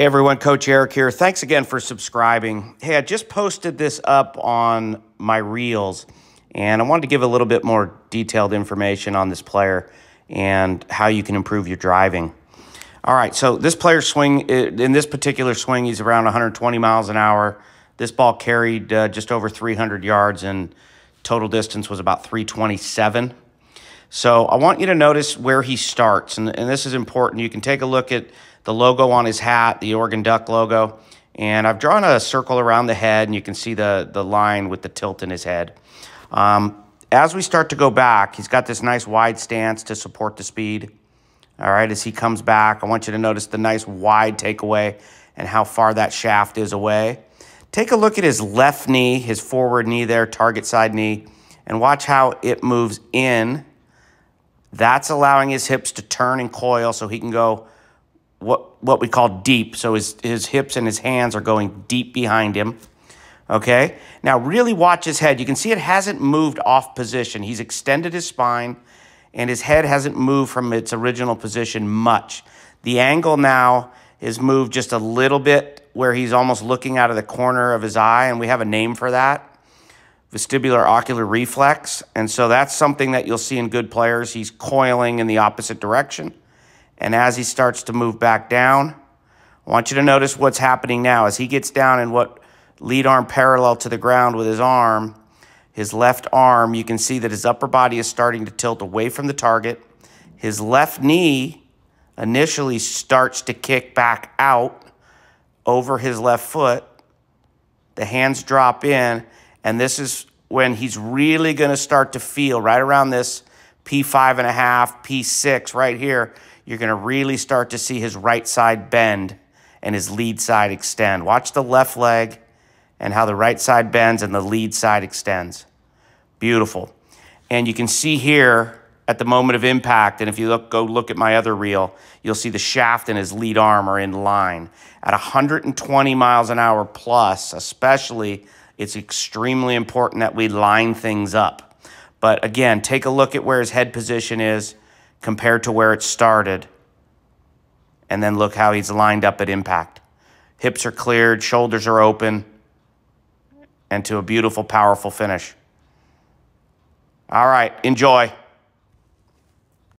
Hey everyone, Coach Erik here. Thanks again for subscribing. Hey, I just posted this up on my reels and I wanted to give a little bit more detailed information on this player and how you can improve your driving. All right, so this player swing, in this particular swing, he's around 120 miles an hour. This ball carried uh, just over 300 yards and total distance was about 327. So I want you to notice where he starts, and, and this is important. You can take a look at the logo on his hat, the Oregon Duck logo, and I've drawn a circle around the head, and you can see the, the line with the tilt in his head. Um, as we start to go back, he's got this nice wide stance to support the speed. All right, as he comes back, I want you to notice the nice wide takeaway and how far that shaft is away. Take a look at his left knee, his forward knee there, target side knee, and watch how it moves in that's allowing his hips to turn and coil so he can go what, what we call deep. So his, his hips and his hands are going deep behind him. Okay? Now, really watch his head. You can see it hasn't moved off position. He's extended his spine, and his head hasn't moved from its original position much. The angle now is moved just a little bit where he's almost looking out of the corner of his eye, and we have a name for that vestibular ocular reflex. And so that's something that you'll see in good players. He's coiling in the opposite direction. And as he starts to move back down, I want you to notice what's happening now. As he gets down in what lead arm parallel to the ground with his arm, his left arm, you can see that his upper body is starting to tilt away from the target. His left knee initially starts to kick back out over his left foot. The hands drop in, and this is when he's really going to start to feel right around this P5 and a half, P6 right here. You're going to really start to see his right side bend and his lead side extend. Watch the left leg and how the right side bends and the lead side extends. Beautiful. And you can see here at the moment of impact, and if you look, go look at my other reel, you'll see the shaft and his lead arm are in line. At 120 miles an hour plus, especially it's extremely important that we line things up. But again, take a look at where his head position is compared to where it started. And then look how he's lined up at impact. Hips are cleared, shoulders are open, and to a beautiful, powerful finish. All right, enjoy.